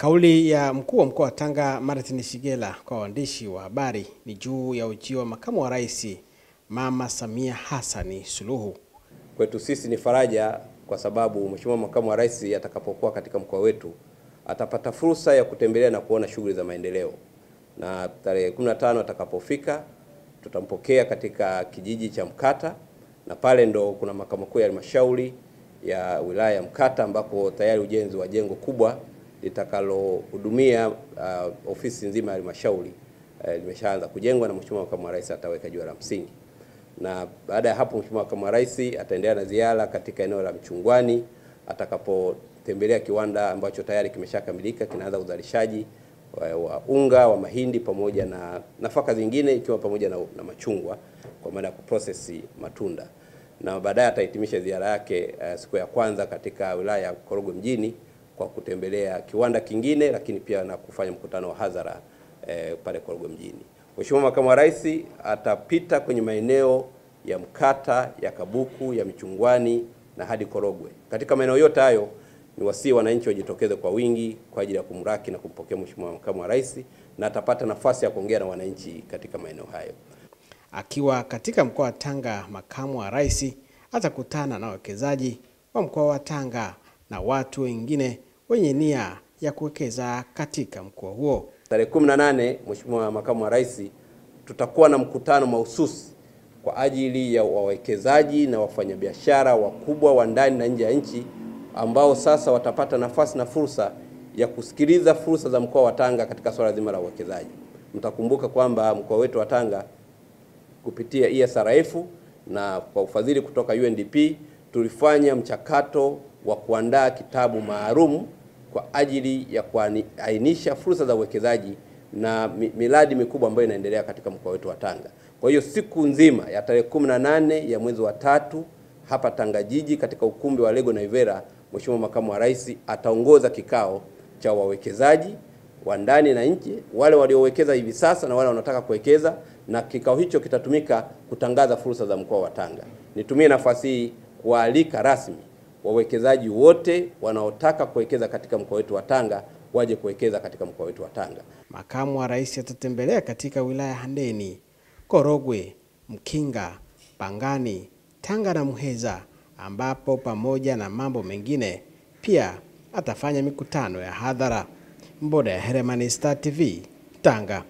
Kauli ya mkuu wa mkoa wa Tanga Martin Shigela kwa waandishi wa habari ni juu ya ujio wa makamu wa rais Mama Samia Hassani Suluhu. Kwetu sisi ni faraja kwa sababu Mheshimiwa makamu wa rais atakapokuwa katika mkoa wetu atapata fursa ya kutembelea na kuona shughuli za maendeleo, na tarehe 15 atakapofika tutampokea katika kijiji cha Mkata, na pale ndo kuna makao makuu ya halmashauri ya wilaya ya Mkata ambapo tayari ujenzi wa jengo kubwa litakalohudumia uh, ofisi nzima ya halmashauri uh, limeshaanza kujengwa na Mheshimiwa makamu wa rais ataweka jiwe la msingi. Na baada ya hapo Mheshimiwa makamu wa rais ataendelea na ziara katika eneo la Mchungwani atakapotembelea kiwanda ambacho tayari kimeshakamilika kinaanza uzalishaji wa, wa unga wa mahindi pamoja na nafaka zingine ikiwa pamoja na, na machungwa kwa maana ya kuprocess matunda, na baadaye atahitimisha ziara yake uh, siku ya kwanza katika wilaya ya Korogwe mjini kwa kutembelea kiwanda kingine, lakini pia na kufanya mkutano wa hadhara eh, pale Korogwe mjini. Mheshimiwa Makamu wa Rais atapita kwenye maeneo ya Mkata, ya Kabuku, ya Michungwani na hadi Korogwe. Katika maeneo yote hayo ni wasii wananchi wajitokeze kwa wingi kwa ajili ya kumraki na kumpokea Mheshimiwa Makamu wa Rais na atapata nafasi ya kuongea na wananchi katika maeneo hayo. Akiwa katika mkoa wa Tanga, makamu wa rais atakutana na wawekezaji wa mkoa wa Tanga na watu wengine wenye nia ya kuwekeza katika mkoa huo. Tarehe 18 Mheshimiwa Makamu wa Rais tutakuwa na mkutano mahususi kwa ajili ya wawekezaji na wafanyabiashara wakubwa wa ndani na nje ya nchi ambao sasa watapata nafasi na fursa ya kusikiliza fursa za mkoa wa Tanga katika swala zima la uwekezaji. Mtakumbuka kwamba mkoa wetu wa Tanga kupitia ESRF na kwa ufadhili kutoka UNDP tulifanya mchakato wa kuandaa kitabu maalum kwa ajili ya kuainisha fursa za uwekezaji na miradi mikubwa ambayo inaendelea katika mkoa wetu wa Tanga. Kwa hiyo siku nzima ya tarehe 18 ya mwezi wa tatu hapa Tanga jiji katika ukumbi wa Lego Naivera, Mheshimiwa Makamu wa Rais ataongoza kikao cha wawekezaji wa ndani na nje, wale waliowekeza hivi sasa na wale wanataka kuwekeza, na kikao hicho kitatumika kutangaza fursa za mkoa wa Tanga. Nitumie nafasi hii kualika rasmi wawekezaji wote wanaotaka kuwekeza katika mkoa wetu wa Tanga waje kuwekeza katika mkoa wetu wa Tanga. Makamu wa rais atatembelea katika wilaya Handeni, Korogwe, Mkinga, Pangani, Tanga na Muheza ambapo pamoja na mambo mengine pia atafanya mikutano ya hadhara. Mboda ya Heremani Star TV, Tanga.